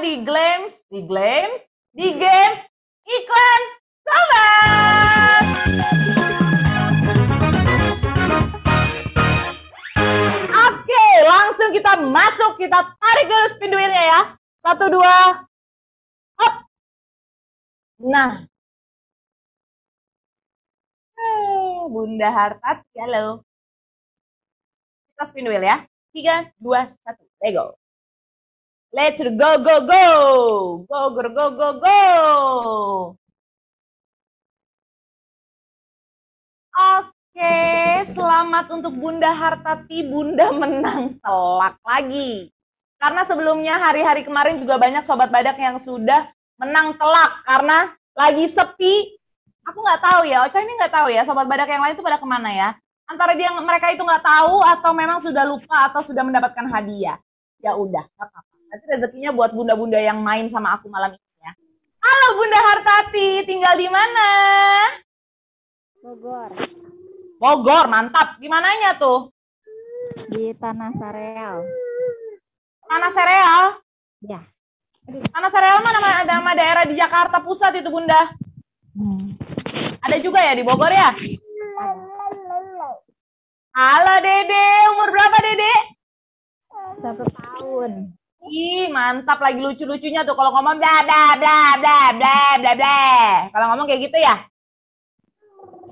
di Games, di Games, di Games Iklan Sobat. Oke, langsung kita masuk, kita tarik dulu spin wheel-nya ya. Satu, dua, hop. Nah. Bunda Hartati, halo. Kita spin wheel ya. Tiga, dua, satu, lego. Let's go, go, go. Go, go, go, go, go. Oke, selamat untuk Bunda Hartati. Bunda menang telak lagi. Karena sebelumnya hari-hari kemarin juga banyak sobat badak yang sudah menang telak karena lagi sepi. Aku nggak tahu ya, Ocha ini nggak tahu ya, sobat badak yang lain itu pada ke mana ya? Antara dia mereka itu nggak tahu atau memang sudah lupa atau sudah mendapatkan hadiah. Ya udah, nggak apa-apa. Nanti rezekinya buat bunda-bunda yang main sama aku malam ini ya. Halo Bunda Hartati, tinggal di mana? Bogor Bogor, mantap. Di mananya tuh? di Tanah Sareal. Tanah Sereal. Ya. Tanah Sereal mana nama, nama daerah di Jakarta Pusat itu Bunda? Hmm. Ada juga ya di Bogor ya? Halo Dede, umur berapa Dede? Satu tahun. Ih, mantap lagi lucu-lucunya tuh kalau ngomong bla bla bla bla bla bla bla. Kalau ngomong kayak gitu ya?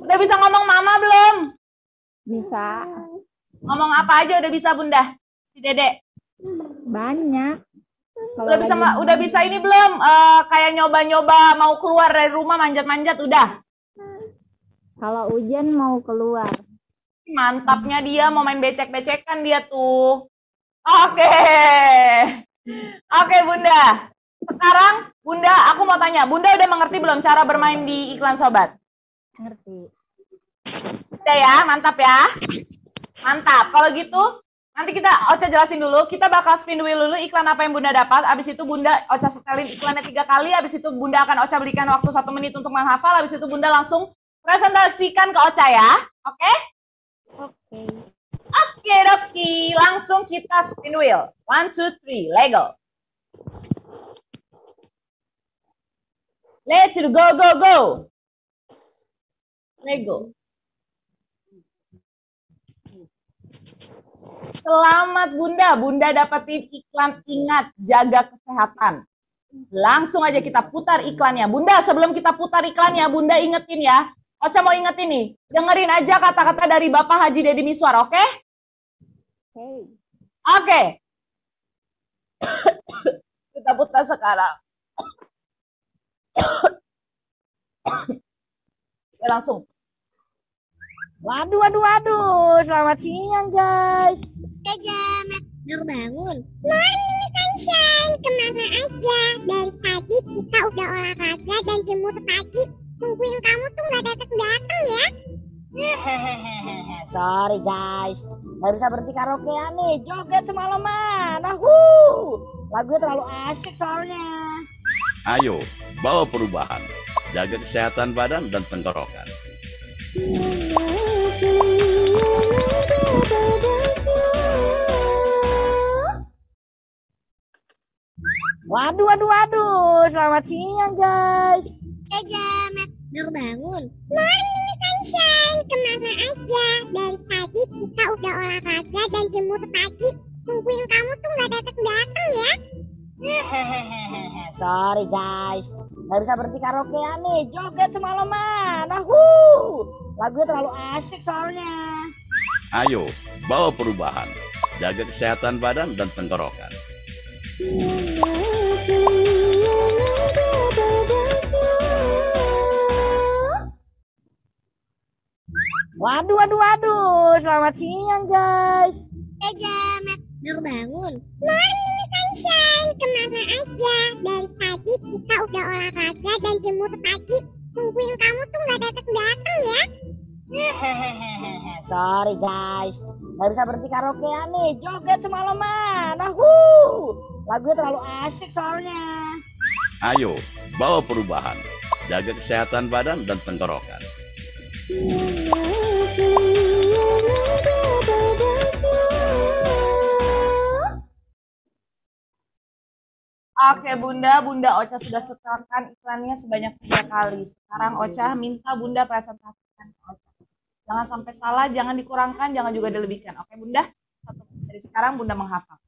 Udah bisa ngomong mama belum? Bisa Ngomong apa aja udah bisa Bunda? Si Dede. banyak. Kalau Udah bisa ma- udah bisa ini belum? Eh, kayak nyoba-nyoba mau keluar dari rumah manjat-manjat udah. Kalau hujan mau keluar. Mantapnya dia mau main becek-becekan dia tuh. Oke. Oke, Bunda. Sekarang Bunda, aku mau tanya, Bunda udah mengerti belum cara bermain di iklan sobat? Ngerti? Udah ya, mantap ya. Mantap. Kalau gitu, nanti kita Ocha jelasin dulu. Kita bakal spin wheel dulu iklan apa yang Bunda dapat. Abis itu Bunda Ocha setelin iklannya tiga kali. Abis itu Bunda akan Ocha berikan waktu satu menit untuk menghafal. Abis itu Bunda langsung presentasikan ke Ocha ya. Oke? Oke. Oke, Doki. Langsung kita spin wheel. One, two, three. Lego. Let's go, go, go. Lego. Selamat Bunda. Bunda dapetin iklan ingat jaga kesehatan. Langsung aja kita putar iklannya. Bunda, sebelum kita putar iklannya, Bunda ingetin ya. Ocha mau ingetin nih. Dengerin aja kata-kata dari Bapak Haji Deddy Miswar, oke? Oke. Oke. Kita putar sekarang. Oke, langsung. Waduh, waduh, waduh. Selamat siang, guys. Jamet baru bangun. Morning sunshine, ke mana aja? Dari tadi kita udah olahraga dan jemur pagi. Nungguin kamu Sorry, guys. Nggak bisa berhenti karaokean nih. Joget semalaman. Ahu. Lagunya terlalu asik soalnya. Ayo, bawa perubahan. Jaga kesehatan badan dan tenggorokan. Waduh, waduh, waduh. Selamat siang, guys. Eh Jamet baru bangun. Morning sunshine, ke mana aja? Kita udah olahraga dan jemur pagi. Nungguin kamu tuh nggak datang-datang ya? Sorry, guys. Nggak bisa berhenti karaokean nih. Joget semalaman. Ahu. Lagunya terlalu asik soalnya. Ayo, bawa perubahan. Jaga kesehatan badan dan tenggorokan. Waduh, waduh, waduh. Selamat siang, guys. Eh Jamet baru bangun. Morning sunshine, ke mana aja? Dari tadi kita udah olahraga dan jemur pagi. Nungguin kamu tuh nggak datang-datang ya? Sorry, guys. Nggak bisa berhenti karaokean nih. Joget semalaman. Ahu. Lagunya terlalu asik soalnya. Ayo, bawa perubahan. Jaga kesehatan badan dan tenggorokan. Oke Bunda, Bunda Ocha sudah setelkan iklannya sebanyak tiga kali. Sekarang Ocha minta Bunda presentasikan ke Ocha. Jangan sampai salah, jangan dikurangkan, jangan juga dilebihkan. Oke Bunda, dari sekarang Bunda menghafal.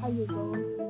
How you going?